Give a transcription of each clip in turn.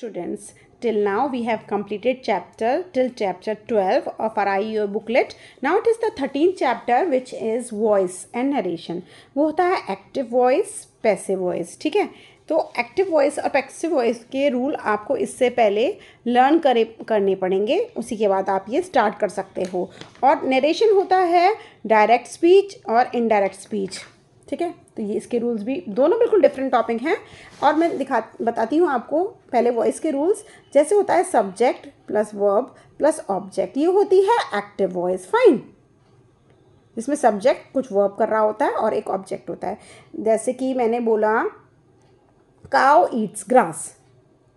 Students, till now we have completed chapter till chapter 12 of our IEO booklet. Now it is the 13th chapter which is voice and narration. वो होता है active voice, passive voice, ठीक है तो active voice और passive voice के rule आपको इससे पहले लर्न करे करने पड़ेंगे उसी के बाद आप ये स्टार्ट कर सकते हो और नरेशन होता है डायरेक्ट स्पीच और इनडायरेक्ट स्पीच ठीक है? तो ये इसके रूल्स भी, दोनों बिल्कुल डिफरेंट टॉपिक हैं। और मैं दिखा, बताती हूँ आपको पहले वॉइस के रूल्स जैसे होता है subject plus verb plus object ये होती है एक्टिव वॉइस फाइन जिसमें सब्जेक्ट कुछ वर्ब कर रहा होता है और एक ऑब्जेक्ट होता है। जैसे कि मैंने बोला काउ ईट्स ग्रास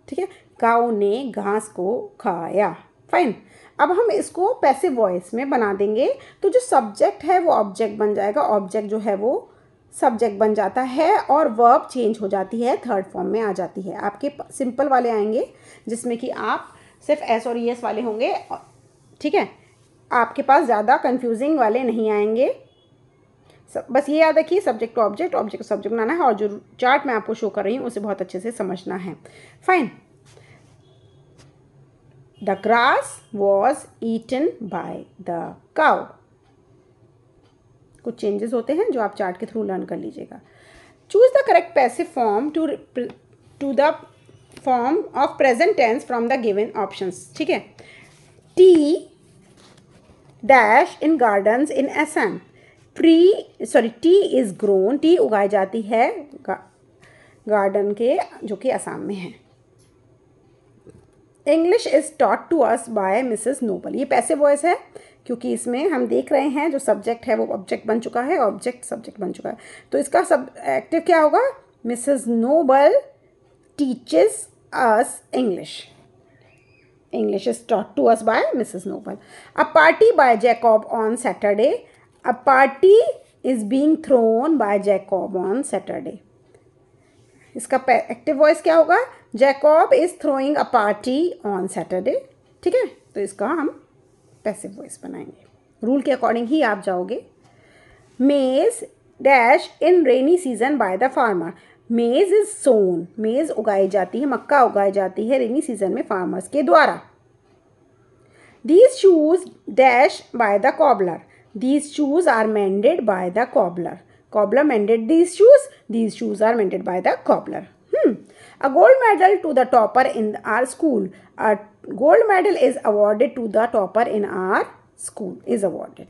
ठीक है? काओ ने घास को खाया। फाइन अब हम इसको पैसे वॉइस में बना देंगे। तो जो सब्जेक्ट है वो ऑब्जेक्ट बन जाएगा। ऑब्जेक्ट जो है वो सब्जेक्ट बन जाता है और वर्ब चेंज हो जाती है थर्ड फॉर्म में आ जाती है। आपके सिंपल वाले आएँगे, जिसमें कि आप सिर्फ़ एस और ई एस वाले होंगे ठीक है? आपके पास ज़्यादा कंफ्यूजिंग वाले नहीं आएँगे। सब बस ये याद रखिए subject to object object subject बनाना है, और जो चार्ट मैं आपको शो कर रही हूँ, उसे बहुत अच्छे से समझना है। Fine the grass was eaten by the cow कुछ चेंजेस होते हैं जो आप चार्ट के थ्रू लर्न कर लीजिएगा। Choose the correct passive form to to the form of present tense from the given options ठीक है? Tea dash in gardens in Assam tree sorry tea is grown tea उगाई जाती है garden के, जो कि असम में है। English is taught to us by Mrs Noble ये पैसे वॉइस है, क्योंकि इसमें हम देख रहे हैं जो सब्जेक्ट है वो ऑब्जेक्ट बन चुका है ऑब्जेक्ट सब्जेक्ट बन चुका है। तो इसका सब एक्टिव क्या होगा? Mrs Noble teaches us English English is taught to us by Mrs Noble a party by Jacob on Saturday a party is being thrown by Jacob on Saturday इसका active voice क्या होगा? Jacob is throwing a party on Saturday ठीक है? तो इसका हम passive voice बनाएँगे। Rule के अकॉर्डिंग ही आप जाओगे। Maize dash in rainy season by the farmer maize is sown maize उगाई जाती है, मक्का उगाई जाती है रेनी सीज़न में फार्मर्स के द्वारा। These shoes dash by the cobbler these shoes are mended by the cobbler cobbler mended these shoes these shoes are mended by the cobbler A gold medal to the topper in our school. A gold medal is awarded to the topper in our school. Is awarded.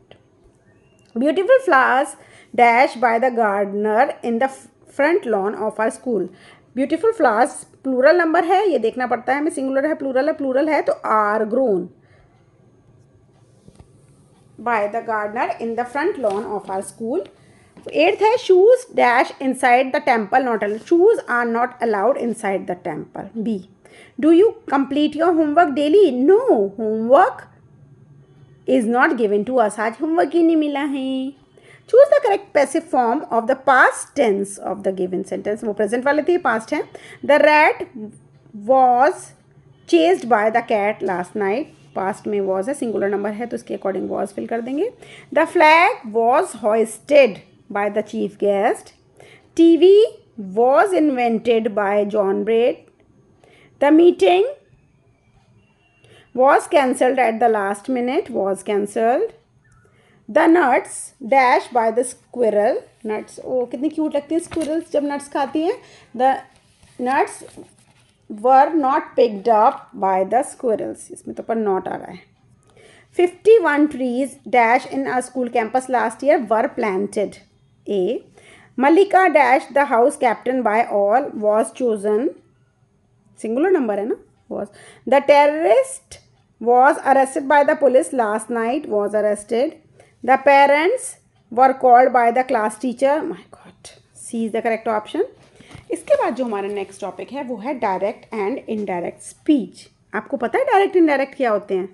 Beautiful flowers dash by the gardener in the front lawn of our school. Beautiful flowers plural number है ये देखना पड़ता है हमें singular है plural है plural है तो are grown by the gardener in the front lawn of our school eighth है shoes dash inside the temple not shoes are not allowed inside the temple B do you complete your homework daily no homework is not given to us आज homework ही नहीं मिला है। Choose the correct passive form of the past tense of the given sentence वो present वाले थे past हैं। The rat was chased by the cat last night past में वॉज़ है सिंगुलर नंबर है तो इसके अकॉर्डिंग वॉज़ फिल कर देंगे। The flag was hoisted by the chief guest. TV was invented by John Braid. The meeting was cancelled at the last minute, was cancelled. The nuts dash by the squirrel. Nuts, oh, कितनी cute लगती हैं squirrels जब nuts खाती हैं. The nuts were not picked up by the squirrels. इसमें तो पर not आ रहा है. 51 trees dash in our school campus last year were planted. A. Malika dash the house captain by all was chosen. Singular number है ना was. The terrorist was arrested by the police last night was arrested. The parents were called by the class teacher. My God. C is the correct option. इसके बाद जो हमारा next topic है वो है direct and indirect speech आपको पता है डायरेक्ट इनडायरेक्ट क्या होते हैं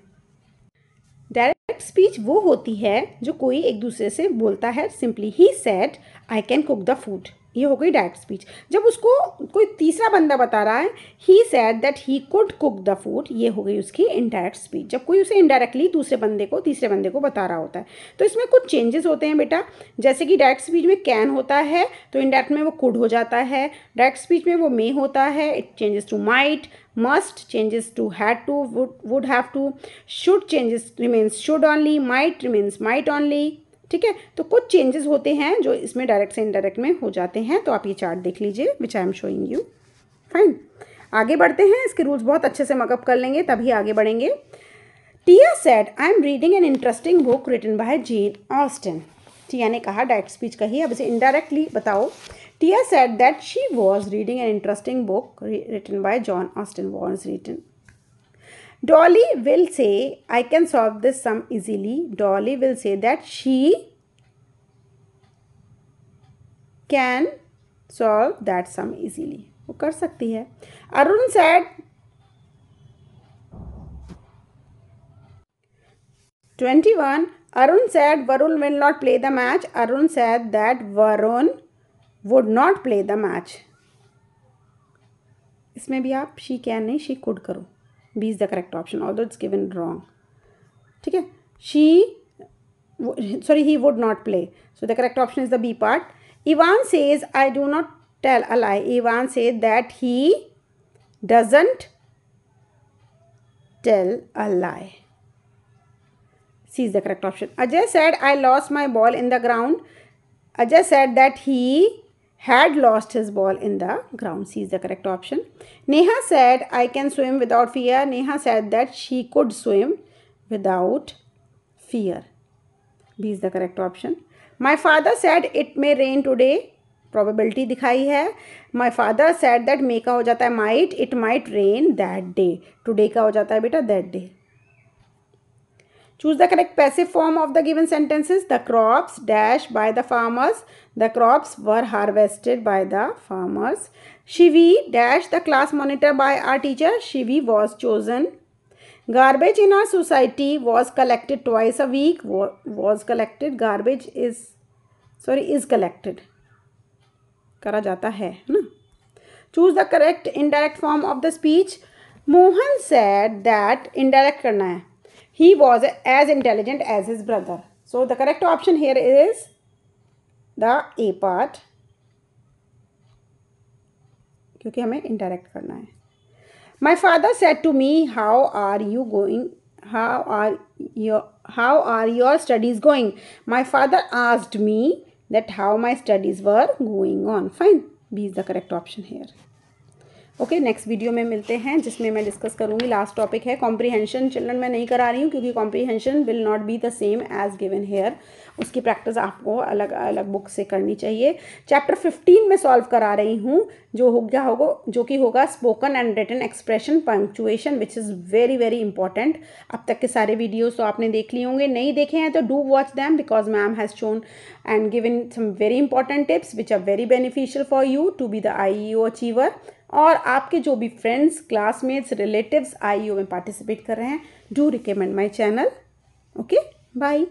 डायरेक्ट स्पीच वो होती है जो कोई एक दूसरे से बोलता है। Simply he said I can cook the food ये हो गई डायरेक्ट स्पीच जब उसको कोई तीसरा बंदा बता रहा है he said that he could cook the food ये हो गई उसकी इनडायरेक्ट स्पीच जब कोई उसे इनडायरेक्टली दूसरे बंदे को, तीसरे बंदे को बता रहा होता है. तो इसमें कुछ चेंजेस होते हैं बेटा. जैसे कि डायरेक्ट स्पीच में कैन होता है तो इनडायरेक्ट में वो कुड हो जाता है. डायरेक्ट स्पीच में वो मे होता है. It changes to might must changes to had to would have to should changes remains should only might remains might only ठीक है? तो कुछ चेंजेस होते हैं जो इसमें डायरेक्ट से इनडायरेक्ट में हो जाते हैं तो आप ये चार्ट देख लीजिए which I am showing you fine आगे बढ़ते हैं, इसके रूल्स बहुत अच्छे से मकअप कर लेंगे, तभी आगे बढ़ेंगे. Tia said I am reading an interesting book written by Jane Austen Tia ने कहा डायरेक्ट स्पीच कही अब इसे इनडायरेक्टली बताओ. Tia said that she was reading an interesting book written by John Austen was written Dolly will say I can solve this sum easily Dolly will say that she can solve that sum easily वो कर सकती है। Arun said twenty one Arun said Varun will not play the match Arun said that Varun would not play the match इसमें भी आप she can नहीं she could करो। B is the correct option although it's given wrong ठीक है she sorry he would not play so the correct option is the b part ivan says i do not tell a lie ivan said that he doesn't tell a lie c is the correct option ajay said i lost my ball in the ground ajay said that he had lost his ball in the ground. C is the correct option. Neha said, I can swim without fear. Neha said that she could swim without fear. B is the correct option. My father said it may rain today. Probability दिखाई है My father said that may का हो जाता है might. It might rain that day. Today का हो जाता है बेटा that day. Choose the correct passive form of the given sentences. The crops dash by the farmers. The crops were harvested by the farmers. Shivi dash the class monitor by our teacher. Shivi was chosen. Garbage in our society was collected twice a week. Was collected. Garbage is sorry is collected. करा जाता है ना choose the correct indirect form of the speech Mohan said that indirect करना है he was as intelligent as his brother. So the correct option here is the A part क्योंकि हमें interact करना है My father said to me, How are you going? How are your how are your studies going? My father asked me that how my studies were going on. Fine. B is the correct option here. Okay next video में मिलते हैं, जिसमें मैं discuss करूँगी last topic है comprehension children मैं नहीं करा रही हूँ, क्योंकि comprehension will not be the same as given here उसकी प्रैक्टिस आपको अलग अलग बुक से करनी चाहिए। चैप्टर फिफ्टीन में सॉल्व करा रही हूँ, जो हो गया होगा, जो कि होगा spoken and written expression punctuation which is very very important अब तक के सारे वीडियोज़ तो आपने देख लिए होंगे, नहीं देखे हैं तो do watch them because ma'am has shown and given some very important tips which are very beneficial for you to be the I E achiever और आपके जो भी फ्रेंड्स क्लासमेट्स रिलेटिव्स आई में पार्टिसिपेट कर रहे हैं do recommend my channel okay bye